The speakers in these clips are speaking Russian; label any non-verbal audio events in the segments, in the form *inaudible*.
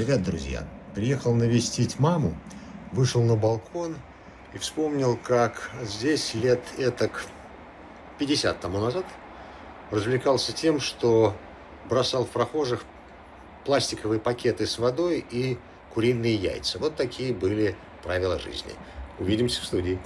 Привет, друзья! Приехал навестить маму, вышел на балкон и вспомнил, как здесь лет этак 50 тому назад развлекался тем, что бросал в прохожих пластиковые пакеты с водой и куриные яйца. Вот такие были правила жизни. Увидимся в студии.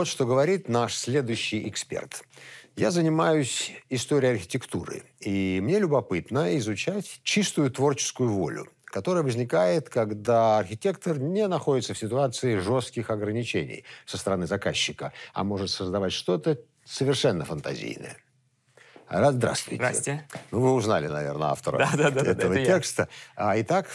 Вот что говорит наш следующий эксперт. Я занимаюсь историей архитектуры, и мне любопытно изучать чистую творческую волю, которая возникает, когда архитектор не находится в ситуации жестких ограничений со стороны заказчика, а может создавать что-то совершенно фантазийное. Рад, здравствуйте. Здрасте. Ну, вы узнали, наверное, автора да, да, да, этого это текста. Я. А, итак,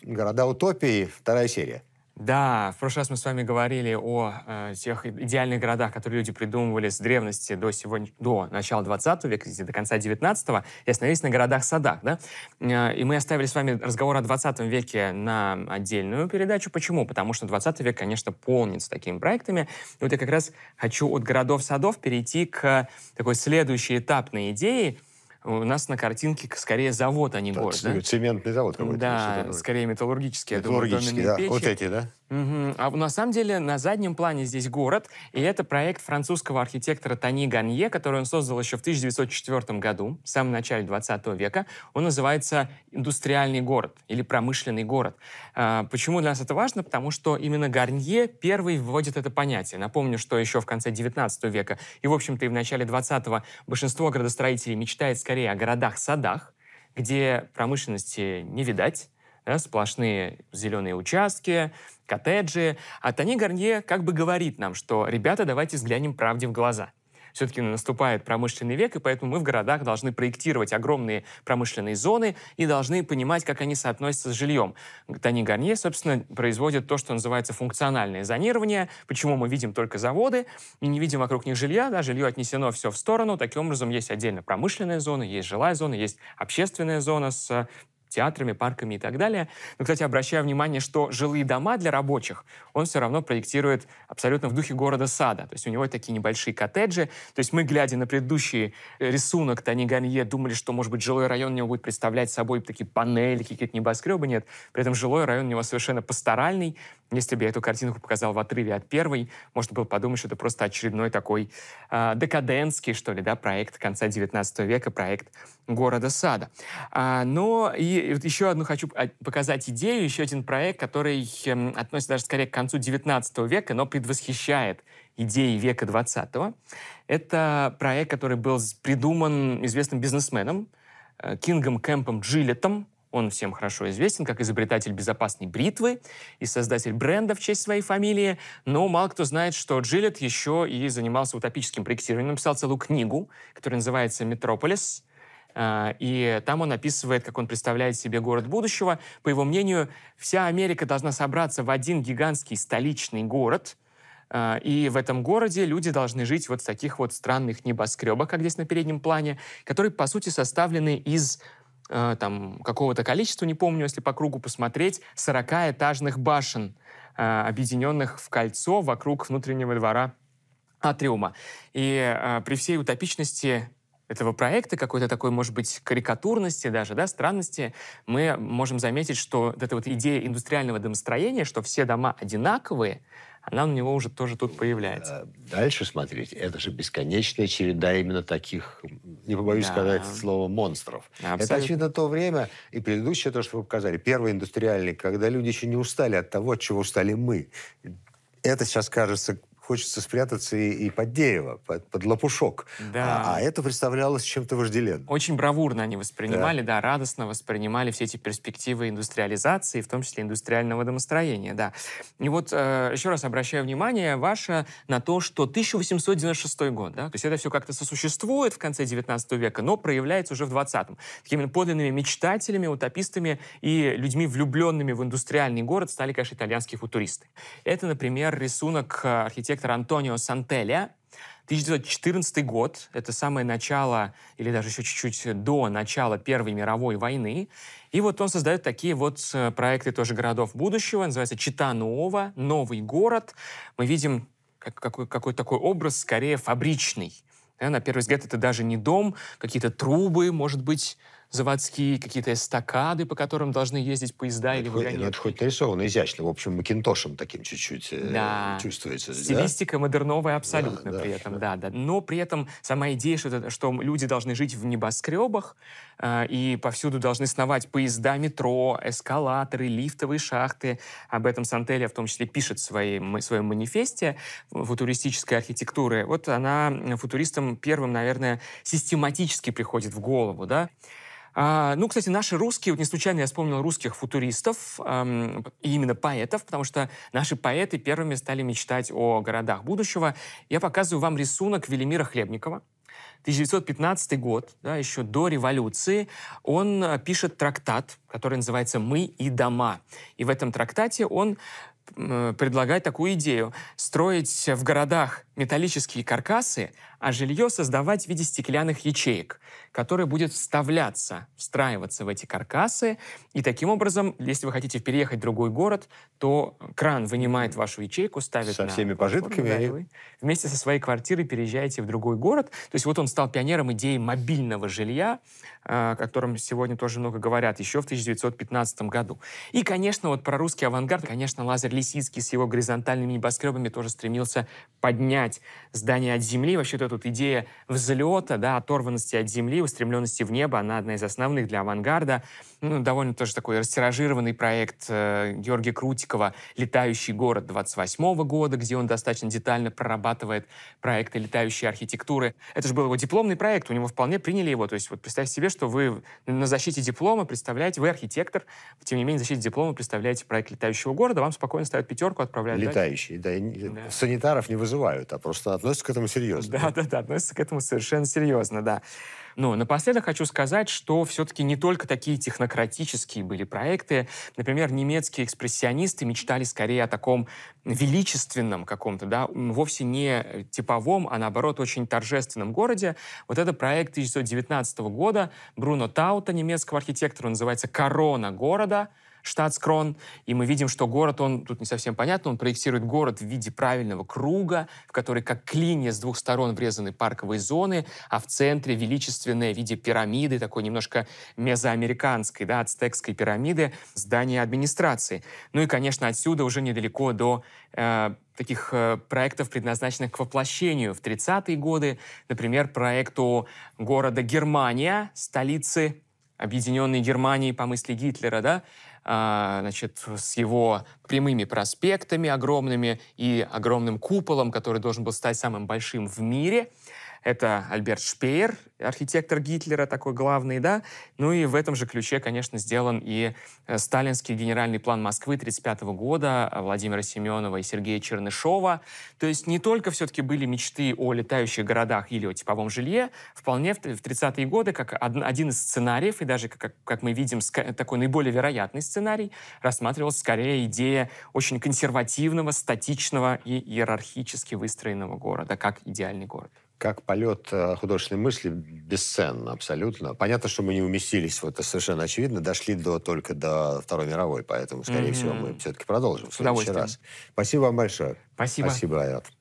«Города утопии», вторая серия. Да, в прошлый раз мы с вами говорили о э, тех идеальных городах, которые люди придумывали с древности до, сегодня, до начала 20 века, до конца 19-го, и остановились на городах-садах. Да? Э, и мы оставили с вами разговор о 20 веке на отдельную передачу. Почему? Потому что 20 век, конечно, полнится такими проектами. И вот я как раз хочу от городов-садов перейти к такой следующей этапной идее — у нас на картинке скорее завод, а не город. Да? Цементный завод какой-то. Да, скорее металлургический. Металлургический, да. Печи. Вот эти, да? Угу. А на самом деле на заднем плане здесь город, и это проект французского архитектора Тони Ганье, который он создал еще в 1904 году, в самом начале 20 века. Он называется «Индустриальный город» или «Промышленный город». А, почему для нас это важно? Потому что именно Гарнье первый вводит это понятие. Напомню, что еще в конце 19 века и, в общем-то, и в начале 20-го большинство градостроителей мечтает скорее о городах-садах, где промышленности не видать, да, сплошные зеленые участки, коттеджи. А Тони Гарнье как бы говорит нам, что, ребята, давайте взглянем правде в глаза. Все-таки наступает промышленный век, и поэтому мы в городах должны проектировать огромные промышленные зоны и должны понимать, как они соотносятся с жильем. Тони Гарнье, собственно, производит то, что называется функциональное зонирование. Почему мы видим только заводы и не видим вокруг них жилья, да, жилье отнесено все в сторону. Таким образом, есть отдельно промышленная зона, есть жилая зона, есть общественная зона с театрами, парками и так далее. Но, кстати, обращаю внимание, что жилые дома для рабочих он все равно проектирует абсолютно в духе города-сада. То есть у него такие небольшие коттеджи. То есть мы, глядя на предыдущий рисунок Тони Ганье, думали, что, может быть, жилой район у него будет представлять собой такие панели, какие-то небоскребы. Нет. При этом жилой район у него совершенно пасторальный. Если бы я эту картинку показал в отрыве от первой, можно было подумать, что это просто очередной такой э, декадентский, что ли, да, проект конца 19 века, проект города-сада. А, но и вот еще одну хочу а, показать идею, еще один проект, который э, относится даже скорее к концу 19 века, но предвосхищает идеи века 20 -го. Это проект, который был придуман известным бизнесменом э, Кингом Кэмпом Джилетом, он всем хорошо известен как изобретатель безопасной бритвы и создатель бренда в честь своей фамилии, но мало кто знает, что Джилет еще и занимался утопическим проектированием. Он написал целую книгу, которая называется «Метрополис», и там он описывает, как он представляет себе город будущего. По его мнению, вся Америка должна собраться в один гигантский столичный город, а, и в этом городе люди должны жить вот в таких вот странных небоскребах, как здесь на переднем плане, которые, по сути, составлены из Э, там какого-то количества, не помню, если по кругу посмотреть, 40-этажных башен, объединенных в кольцо вокруг внутреннего двора атриума. И при всей утопичности этого проекта, какой-то такой, может быть, карикатурности даже, да, странности, мы можем заметить, что вот эта вот идея индустриального домостроения, что все дома одинаковые, она у него уже тоже тут появляется. Дальше смотрите, это же бесконечная череда именно таких, не побоюсь да. сказать слово, монстров. Абсолютно. Это, очевидно, то время, и предыдущее то, что вы показали, первый индустриальный, когда люди еще не устали от того, от чего устали мы. Это сейчас кажется хочется спрятаться и, и под дерево, под, под лопушок. Да. А, а это представлялось чем-то вожделенным. Очень бравурно они воспринимали, да. да, радостно воспринимали все эти перспективы индустриализации, в том числе индустриального домостроения, да. И вот э, еще раз обращаю внимание ваше на то, что 1896 год, да, то есть это все как-то сосуществует в конце 19 века, но проявляется уже в 20-м. Такими подлинными мечтателями, утопистами и людьми, влюбленными в индустриальный город, стали, конечно, итальянские футуристы. Это, например, рисунок архитектора архитектора Антонио Сантеля, 1914 год — это самое начало, или даже еще чуть-чуть до начала Первой мировой войны. И вот он создает такие вот э, проекты тоже городов будущего, называется Чита-Нуова, новый город. Мы видим какой, какой такой образ скорее фабричный. Да, на первый взгляд это даже не дом, какие-то трубы, может быть, заводские, какие-то эстакады, по которым должны ездить поезда это или хоть, ну, это хоть нарисовано изящно. В общем, макинтошем таким чуть-чуть э, да. чувствуется. Стилистика да? модерновая абсолютно да, при да, этом, да. да, да. Но при этом сама идея, что, что люди должны жить в небоскребах, э, и повсюду должны сновать поезда, метро, эскалаторы, лифтовые шахты. Об этом Сантеля в том числе пишет в своем, в своем манифесте футуристической архитектуры. Вот она футуристам первым, наверное, систематически приходит в голову, да. А, ну, кстати, наши русские, вот не случайно я вспомнил русских футуристов, эм, и именно поэтов, потому что наши поэты первыми стали мечтать о городах будущего. Я показываю вам рисунок Велимира Хлебникова. 1915 год, да, еще до революции, он э, пишет трактат, который называется «Мы и дома». И в этом трактате он э, предлагает такую идею – строить в городах металлические каркасы, а жилье создавать в виде стеклянных ячеек, которые будет вставляться, встраиваться в эти каркасы. И таким образом, если вы хотите переехать в другой город, то кран вынимает вашу ячейку, ставит Со на всеми пожитками. Да, вы вместе со своей квартирой переезжаете в другой город. То есть вот он стал пионером идеи мобильного жилья, а, о котором сегодня тоже много говорят, еще в 1915 году. И, конечно, вот про русский авангард, конечно, Лазарь Лисицкий с его горизонтальными небоскребами тоже стремился поднять поднять здание от земли. Вообще вот эта идея взлета, да, оторванности от земли, устремленности в небо, она одна из основных для авангарда. Ну, довольно тоже такой растиражированный проект э, Георгия Крутикова «Летающий город» 28 -го года, где он достаточно детально прорабатывает проекты летающей архитектуры. Это же был его дипломный проект, у него вполне приняли его. То есть вот представьте себе, что вы на защите диплома представляете, вы архитектор, тем не менее, на защите диплома представляете проект летающего города, вам спокойно ставят пятерку, отправляют Летающий, да. да. Санитаров не вызывают, а просто относятся к этому серьезно. Да, да, да, относятся к этому совершенно серьезно, да. Но напоследок хочу сказать, что все-таки не только такие технократические были проекты. Например, немецкие экспрессионисты мечтали скорее о таком величественном каком-то, да, вовсе не типовом, а наоборот очень торжественном городе. Вот это проект 1919 года Бруно Таута, немецкого архитектора, называется «Корона города», Штатскрон, и мы видим, что город, он, тут не совсем понятно, он проектирует город в виде правильного круга, в который как клинья с двух сторон врезаны парковые зоны, а в центре величественное в виде пирамиды, такой немножко мезоамериканской, да, ацтекской пирамиды, здание администрации. Ну и, конечно, отсюда уже недалеко до э, таких э, проектов, предназначенных к воплощению в 30-е годы, например, проекту города Германия, столицы Объединенной Германии по мысли Гитлера, да, значит, с его прямыми проспектами огромными и огромным куполом, который должен был стать самым большим в мире. Это Альберт Шпеер, архитектор Гитлера, такой главный, да. Ну и в этом же ключе, конечно, сделан и э, сталинский генеральный план Москвы 1935 года Владимира Семенова и Сергея Чернышова. То есть не только все-таки были мечты о летающих городах или о типовом жилье, вполне в 30-е годы, как один из сценариев, и даже, как, как мы видим, такой наиболее вероятный сценарий, рассматривался скорее идея очень консервативного, статичного и иерархически выстроенного города, как идеальный город как полет э, художественной мысли бесценно абсолютно. Понятно, что мы не уместились, вот это совершенно очевидно, дошли до, только до Второй мировой, поэтому, скорее mm-hmm. всего, мы все-таки продолжим в следующий раз. Спасибо вам большое. Спасибо. Спасибо, Аят.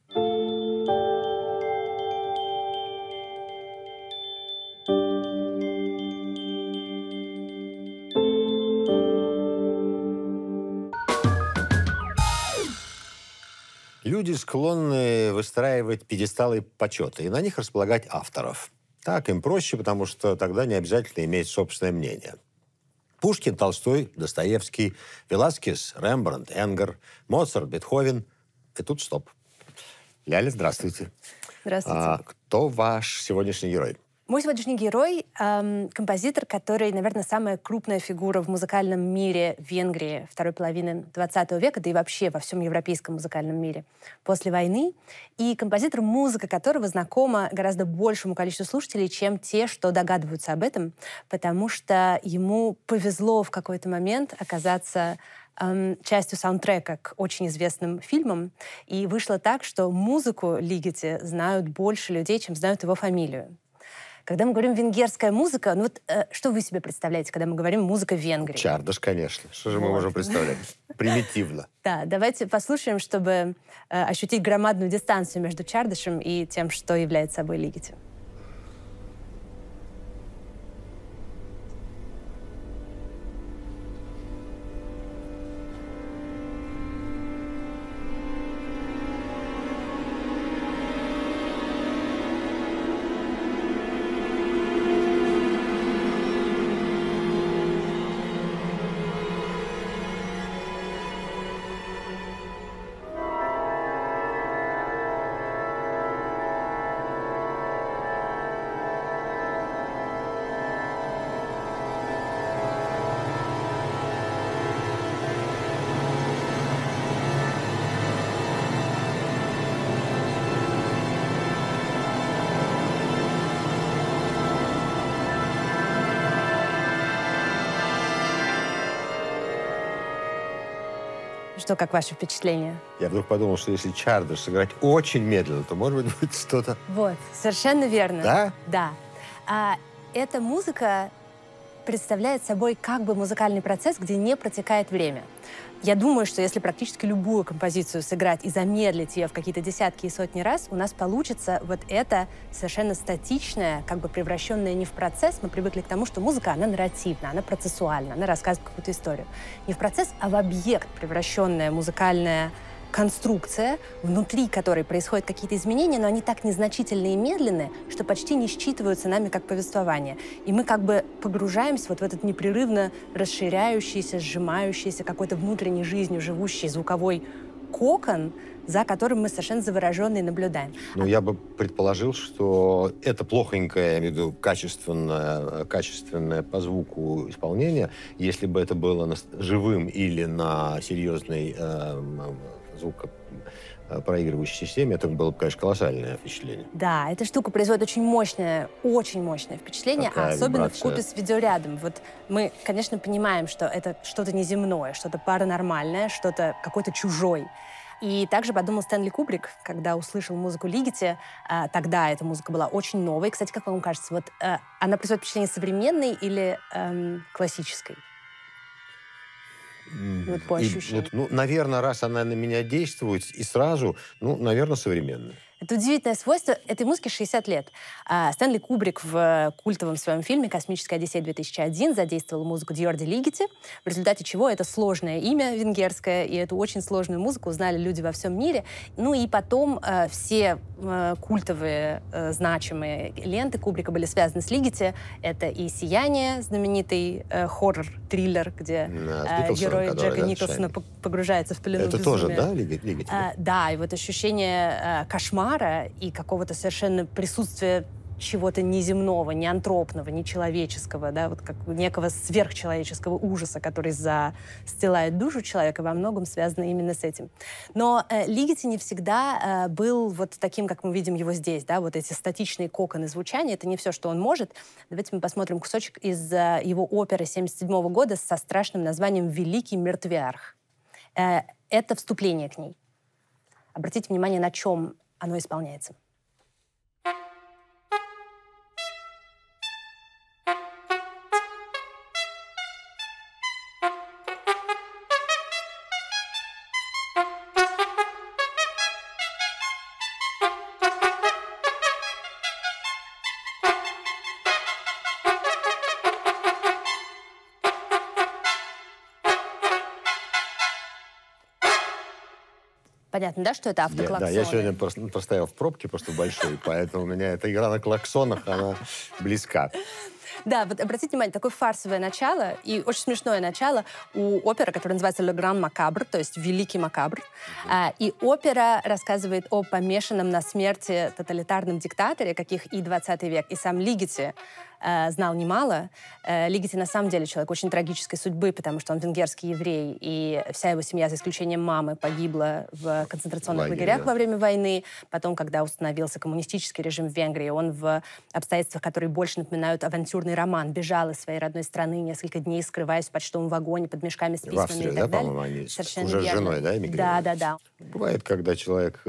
Склонны выстраивать пьедесталы почета и на них располагать авторов. Так им проще, потому что тогда не обязательно иметь собственное мнение. Пушкин, Толстой, Достоевский, Веласкес, Рембрандт, Энгер, Моцарт, Бетховен. И тут стоп. Ляля, здравствуйте. Здравствуйте. А, кто ваш сегодняшний герой? Мой сегодняшний герой эм, композитор, который, наверное, самая крупная фигура в музыкальном мире Венгрии второй половины 20 века, да и вообще во всем европейском музыкальном мире после войны. И композитор, музыка которого знакома гораздо большему количеству слушателей, чем те, что догадываются об этом, потому что ему повезло в какой-то момент оказаться эм, частью саундтрека к очень известным фильмам. И вышло так, что музыку Лигити знают больше людей, чем знают его фамилию. Когда мы говорим венгерская музыка, ну вот э, что вы себе представляете, когда мы говорим музыка Венгрии? Чардаш, конечно. Что же вот. мы можем представлять? Примитивно. *laughs* Да, давайте послушаем, чтобы э, ощутить громадную дистанцию между Чардашем и тем, что является собой Лигити. Что, как ваше впечатление? Я вдруг подумал, что если Чардыш сыграть очень медленно, то, может быть, *laughs* будет что-то... Вот, совершенно верно. Да? Да. А, эта музыка представляет собой как бы музыкальный процесс, где не протекает время. Я думаю, что если практически любую композицию сыграть и замедлить ее в какие-то десятки и сотни раз, у нас получится вот это совершенно статичное, как бы превращенное не в процесс. Мы привыкли к тому, что музыка, она нарративна, она процессуальна, она рассказывает какую-то историю. Не в процесс, а в объект, превращенное музыкальное конструкция, внутри которой происходят какие-то изменения, но они так незначительные и медленные, что почти не считываются нами как повествование. И мы как бы погружаемся вот в этот непрерывно расширяющийся, сжимающийся, какой-то внутренней жизнью живущий звуковой кокон, за которым мы совершенно завороженные наблюдаем. Ну, я бы предположил, что это плохонькое, я имею в виду, качественное, качественное по звуку исполнение, если бы это было на, живым или на серьезной э, звукопроигрывающей системе, это было бы, конечно, колоссальное впечатление. Да, эта штука производит очень мощное, очень мощное впечатление, Такая особенно вибрация. в купе с видеорядом. Вот мы, конечно, понимаем, что это что-то неземное, что-то паранормальное, что-то какой-то чужой. И также подумал Стэнли Кубрик, когда услышал музыку Лигити. А, тогда эта музыка была очень новой. Кстати, как вам кажется, вот а, она производит впечатление современной или эм, классической? Вот по ощущениям. И, вот, ну, наверное, раз она на меня действует, и сразу, ну, наверное, современная. Это удивительное свойство этой музыки 60 лет. А, Стэнли Кубрик в культовом своем фильме «Космическая Одиссея-2001» задействовал музыку Дьорди Лигити, в результате чего это сложное имя венгерское, и эту очень сложную музыку узнали люди во всем мире. Ну и потом э, все э, культовые, э, значимые ленты Кубрика были связаны с Лигити. Это и «Сияние», знаменитый э, хоррор-триллер, где да, э, герой Джека да, Николсона погружается в пелену Это безумия. тоже, да, Лигити? Э, да, и вот ощущение э, кошмара кошмара и какого-то совершенно присутствия чего-то неземного, не антропного, не человеческого, да, вот как некого сверхчеловеческого ужаса, который застилает душу человека, во многом связано именно с этим. Но э, Лигити не всегда э, был вот таким, как мы видим его здесь, да, вот эти статичные коконы звучания, это не все, что он может. Давайте мы посмотрим кусочек из э, его оперы 77 года со страшным названием «Великий мертвиарх». Э, это вступление к ней. Обратите внимание, на чем оно исполняется. Понятно, да, что это автоклаксоны? Я, да, я сегодня просто простоял в пробке просто большой, *laughs* поэтому у меня эта игра на клаксонах, она близка. Да, вот обратите внимание, такое фарсовое начало и очень смешное начало у оперы, которая называется «Le Grand Macabre», то есть «Великий Макабр». Mm-hmm. А, и опера рассказывает о помешанном на смерти тоталитарном диктаторе, каких и 20 век, и сам Лигити э, знал немало. Э, Лигити на самом деле человек очень трагической судьбы, потому что он венгерский еврей, и вся его семья, за исключением мамы, погибла в концентрационных Лагерь, лагерях да. во время войны. Потом, когда установился коммунистический режим в Венгрии, он в обстоятельствах, которые больше напоминают авантюрный роман, бежал из своей родной страны несколько дней, скрываясь в почтовом вагоне под мешками с письмами в Австрии, и так да, далее. Они Совершенно уже верно. с женой, да, эмигрировали? Да, да, да. Бывает, когда человек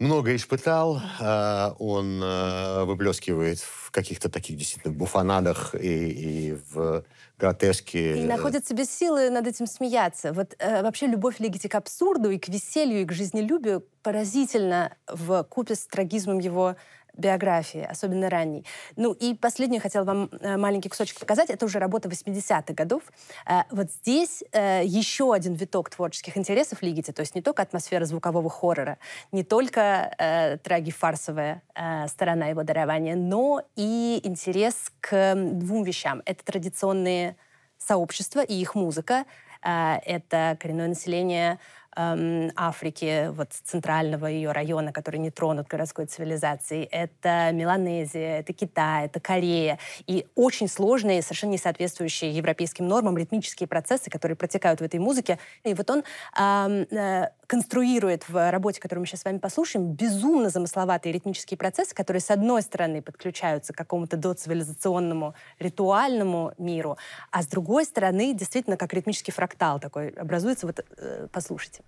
много испытал, а, он а, выплескивает в каких-то таких действительно буфанадах и, и в гротеске. И находит себе силы над этим смеяться. Вот э, вообще любовь Лигити к абсурду и к веселью, и к жизнелюбию поразительно в купе с трагизмом его биографии, особенно ранней. Ну и последнее хотела вам э, маленький кусочек показать. Это уже работа 80-х годов. Э, вот здесь э, еще один виток творческих интересов Лигити, то есть не только атмосфера звукового хоррора, не только трагифарсовая сторона его дарования, но и интерес к двум вещам. Это традиционные сообщества и их музыка, это коренное население эм, Африки, вот центрального ее района, который не тронут городской цивилизацией. Это Меланезия, это Китай, это Корея. И очень сложные, совершенно не соответствующие европейским нормам ритмические процессы, которые протекают в этой музыке. И вот он эм, э, конструирует в работе, которую мы сейчас с вами послушаем, безумно замысловатые ритмические процессы, которые, с одной стороны, подключаются к какому-то доцивилизационному ритуальному миру, а с другой стороны, действительно, как ритмический фрактал такой образуется. Вот э, послушайте.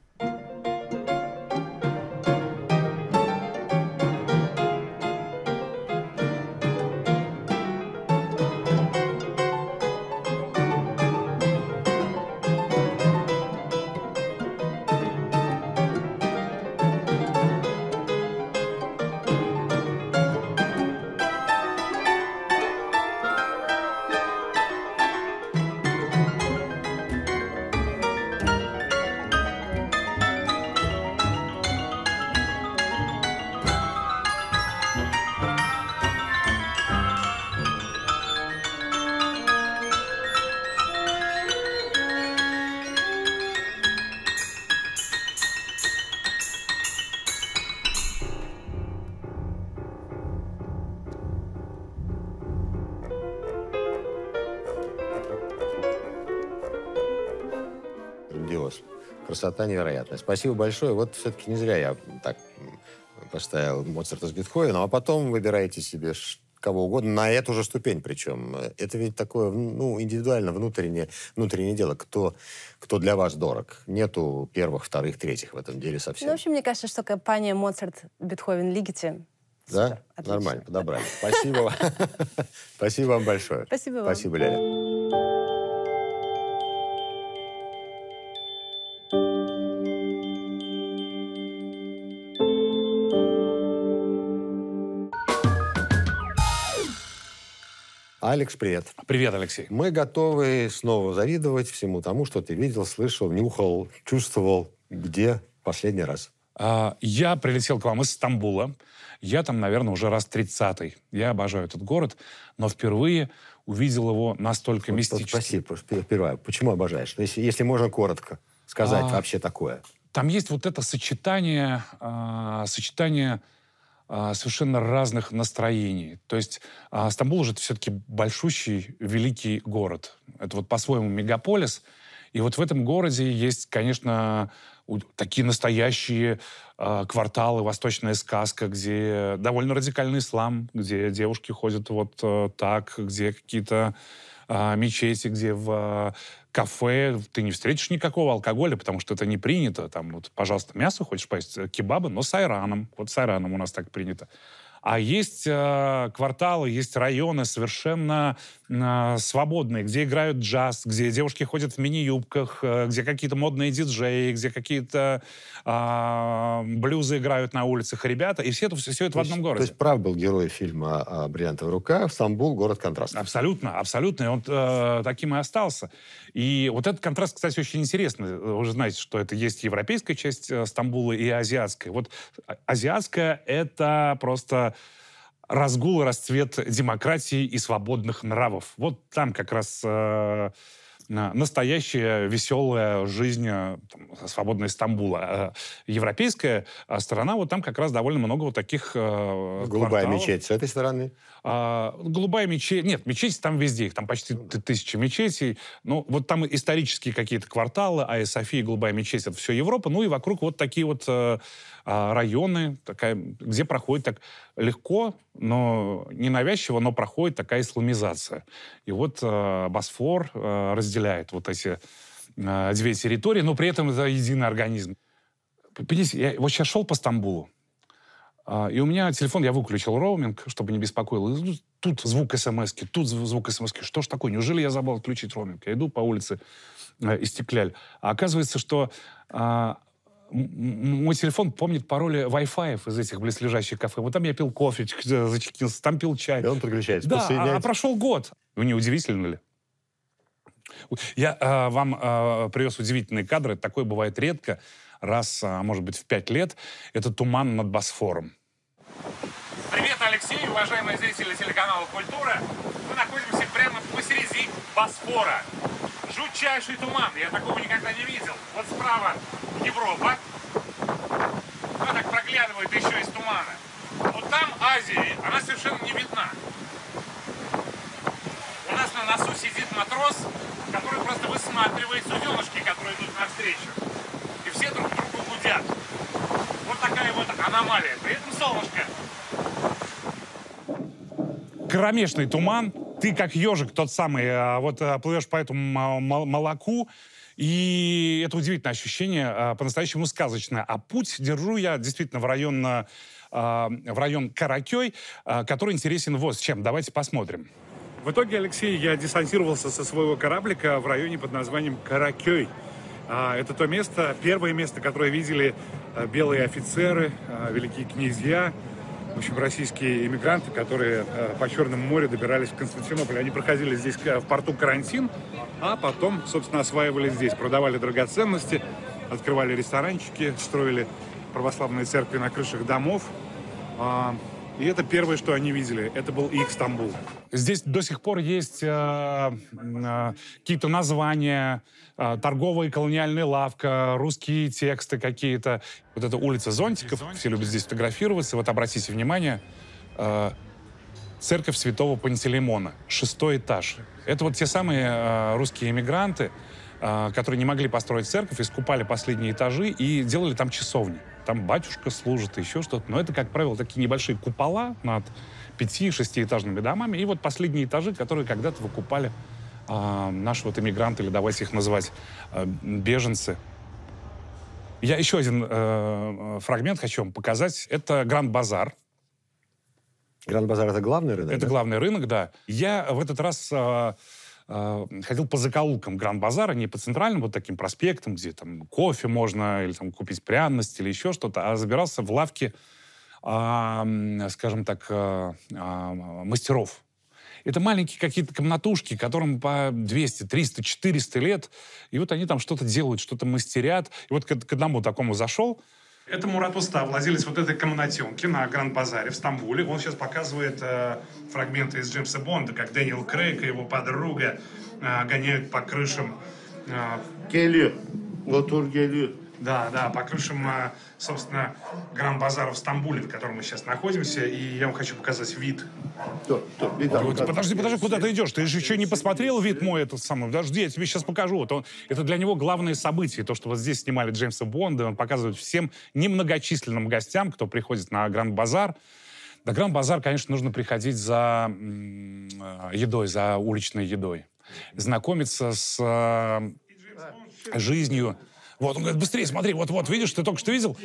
Красота невероятная. Спасибо большое. Вот все-таки не зря я так поставил Моцарта с Бетховеном, а потом выбираете себе кого угодно, на эту же ступень причем. Это ведь такое, ну, индивидуально, внутреннее, внутреннее дело. Кто, кто для вас дорог? Нету первых, вторых, третьих в этом деле совсем. Ну, в общем, мне кажется, что компания Моцарт, Бетховен, Лигити да? Отлично. Нормально, подобрали. Спасибо. *laughs* Спасибо вам большое. Спасибо вам. Спасибо, Ляля. Алекс, привет. Привет, Алексей. Мы готовы снова завидовать всему тому, что ты видел, слышал, нюхал, чувствовал. Где последний раз? А, я прилетел к вам из Стамбула. Я там, наверное, уже раз 30-й. Я обожаю этот город, но впервые увидел его настолько вот, мистически. Спасибо. Первое. Почему обожаешь? Если, если можно коротко сказать а, вообще такое. Там есть вот это сочетание, а, сочетание совершенно разных настроений. То есть а, Стамбул же все-таки большущий, великий город. Это вот по-своему мегаполис. И вот в этом городе есть, конечно, такие настоящие э, кварталы, восточная сказка, где довольно радикальный ислам, где девушки ходят вот э, так, где какие-то э, мечети, где в кафе ты не встретишь никакого алкоголя, потому что это не принято. Там вот, пожалуйста, мясо хочешь поесть, э, кебабы, но с айраном. Вот с айраном у нас так принято. А есть э, кварталы, есть районы совершенно э, свободные, где играют джаз, где девушки ходят в мини-юбках, э, где какие-то модные диджеи, где какие-то э, блюзы играют на улицах ребята, и все это, все, все это то в одном городе. То есть прав был герой фильма «Бриллиантовая рука», Стамбул — город контрастов. Абсолютно, абсолютно. И он э, таким и остался. И вот этот контраст, кстати, очень интересный. Вы же знаете, что это есть европейская часть э, Стамбула и азиатская. Вот а, азиатская — это просто разгул и расцвет демократии и свободных нравов. Вот там как раз э, настоящая веселая жизнь там, свободная Стамбула. Европейская сторона, вот там как раз довольно много вот таких Голубая кварталов. мечеть с этой стороны? А, голубая мечеть... Нет, мечети там везде, их там почти тысяча мечетей. Ну, вот там исторические какие-то кварталы, а София, голубая мечеть, это все Европа. Ну и вокруг вот такие вот э, а, районы, такая, где проходит так легко, но ненавязчиво, но проходит такая исламизация. И вот э, Босфор э, разделяет вот эти э, две территории, но при этом это единый организм. Понимаете, я вот сейчас шел по Стамбулу, а, и у меня телефон, я выключил роуминг, чтобы не беспокоил. Тут звук смс тут звук смс. Что ж такое? Неужели я забыл отключить роуминг? Я иду по улице э, Истекляль. А оказывается, что а, мой телефон помнит пароли Wi-Fi из этих близлежащих кафе. Вот там я пил кофе, зачекился, там пил чай. И он подключается, Да, а, а прошел год. Ну, не удивительно ли? Я э, вам э, привез удивительные кадры. Такое бывает редко раз, а, может быть, в пять лет, это туман над Босфором. Привет, Алексей, уважаемые зрители телеканала «Культура». Мы находимся прямо посреди Босфора. Жутчайший туман, я такого никогда не видел. Вот справа Европа, она так проглядывает еще из тумана. Вот там Азия, она совершенно не видна. У нас на носу сидит матрос, который просто высматривает суденышки, которые идут навстречу все друг другу гудят. Вот такая вот аномалия. При этом солнышко. Кромешный туман. Ты как ежик тот самый, а, вот а, плывешь по этому молоку, и это удивительное ощущение, а, по-настоящему сказочное. А путь держу я действительно в район, в район Каракей, который интересен вот с чем. Давайте посмотрим. В итоге, Алексей, я десантировался со своего кораблика в районе под названием Каракей. Это то место, первое место, которое видели белые офицеры, великие князья, в общем, российские иммигранты, которые по Черному морю добирались в Константинополь. Они проходили здесь в порту карантин, а потом, собственно, осваивали здесь, продавали драгоценности, открывали ресторанчики, строили православные церкви на крышах домов. И это первое, что они видели. Это был их Стамбул. Здесь до сих пор есть э, э, какие-то названия, э, торговая колониальная лавка, русские тексты какие-то. Вот эта улица зонтиков, все любят здесь фотографироваться. Вот обратите внимание, э, церковь святого Пантелеймона, шестой этаж. Это вот те самые э, русские эмигранты, э, которые не могли построить церковь, искупали последние этажи и делали там часовни там батюшка служит, еще что-то. Но это, как правило, такие небольшие купола над пяти-шестиэтажными домами. И вот последние этажи, которые когда-то выкупали э, наши вот иммигранты, или давайте их называть э, беженцы. Я еще один э, фрагмент хочу вам показать. Это Гранд-базар. Гранд-базар — это главный рынок? Это да? главный рынок, да. Я в этот раз... Э, э, ходил по закоулкам Гранд-базара, не по центральным вот таким проспектам, где там кофе можно или там купить пряности или еще что-то, а забирался в лавки, э, скажем так, э, э, мастеров. Это маленькие какие-то комнатушки, которым по 200, 300, 400 лет, и вот они там что-то делают, что-то мастерят. И вот к, к одному такому зашел, это Мурат Уста, владелец вот этой комнатенки на Гранд-базаре в Стамбуле. Он сейчас показывает э, фрагменты из Джеймса Бонда, как Дэниел Крейг и его подруга э, гоняют по крышам. Э, Geliyor. Motor geliyor. Да, да, по крышам, э, собственно, Гранд-базара в Стамбуле, в котором мы сейчас находимся, и я вам хочу показать вид. То, то, подожди, подожди, куда ты идешь? Ты же еще не посмотрел вид мой этот самый. Подожди, я тебе сейчас покажу. Вот он, это для него главное событие, то, что вот здесь снимали Джеймса Бонда, он показывает всем немногочисленным гостям, кто приходит на Гранд-базар. На Гранд-базар, конечно, нужно приходить за едой, за уличной едой. Знакомиться с э, жизнью вот, он говорит, быстрее смотри, вот-вот, видишь, ты только что видел?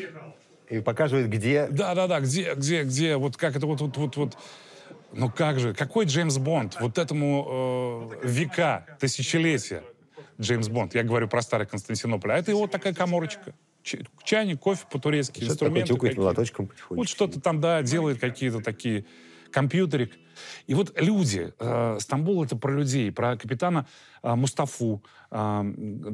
И показывает, где... Да-да-да, где, где, где, вот как это вот, вот, вот, вот. Ну как же, какой Джеймс Бонд? Вот этому э, века, тысячелетия Джеймс Бонд. Я говорю про старый Константинополь. А это его такая коморочка. Чайник, кофе по-турецки, инструменты. Такой, тюкает молоточком. Вот что-то там, да, делает какие-то такие компьютерик. И вот люди, э, Стамбул это про людей, про капитана э, Мустафу. Э,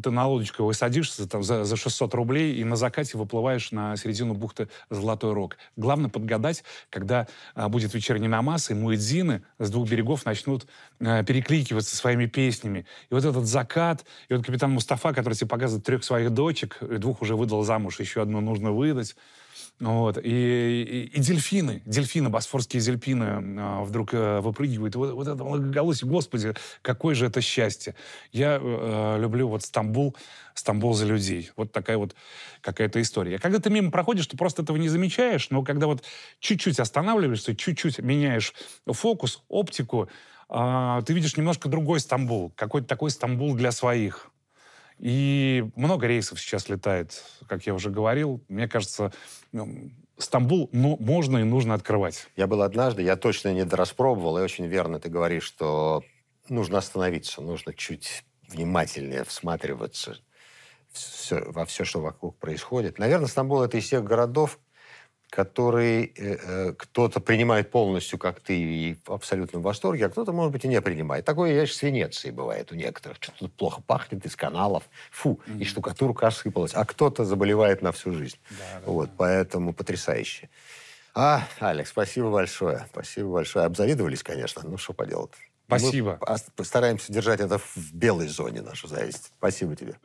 ты на лодочку его садишься там, за, за 600 рублей и на закате выплываешь на середину бухты Золотой Рог. Главное подгадать, когда э, будет вечерний намаз, и муэдзины с двух берегов начнут э, перекликиваться своими песнями. И вот этот закат, и вот капитан Мустафа, который тебе показывает трех своих дочек, двух уже выдал замуж, еще одну нужно выдать. Вот. И, и, и дельфины, дельфины, босфорские дельфины а, вдруг а, выпрыгивают. Вот, вот это многоголосие, господи, какое же это счастье. Я э, люблю вот Стамбул, Стамбул за людей. Вот такая вот какая-то история. Когда ты мимо проходишь, ты просто этого не замечаешь, но когда вот чуть-чуть останавливаешься, чуть-чуть меняешь фокус, оптику, э, ты видишь немножко другой Стамбул, какой-то такой Стамбул для своих. И много рейсов сейчас летает, как я уже говорил. Мне кажется, ну, Стамбул ну, можно и нужно открывать. Я был однажды, я точно не дораспробовал, и очень верно ты говоришь, что нужно остановиться, нужно чуть внимательнее всматриваться все, во все, что вокруг происходит. Наверное, Стамбул – это из тех городов, который э, э, кто-то принимает полностью, как ты, и в восторге, а кто-то, может быть, и не принимает. Такое, я с Венецией бывает у некоторых. Что-то плохо пахнет из каналов. Фу, mm-hmm. и штукатурка осыпалась. А кто-то заболевает на всю жизнь. Да, да, вот, да. поэтому потрясающе. А, Алекс, спасибо большое. Спасибо большое. Обзавидовались, конечно. Ну, что поделать. Спасибо. Мы постараемся держать это в белой зоне, нашу зависть. Спасибо тебе.